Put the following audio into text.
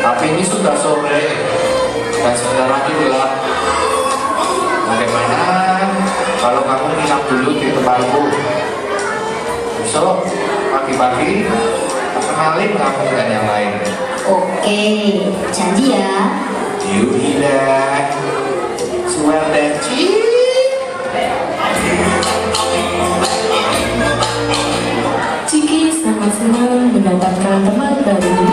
tapi ini sudah sore dan sebentar lagi gelap. Bagaimana kalau kamu nginap dulu di tempatku? Besok pagi-pagi kenalin kamu dan yang lain. Oke, janji ya. Yuk Ida, Suar dan Cik. Ciki sangat senang mendapatkan teman baru.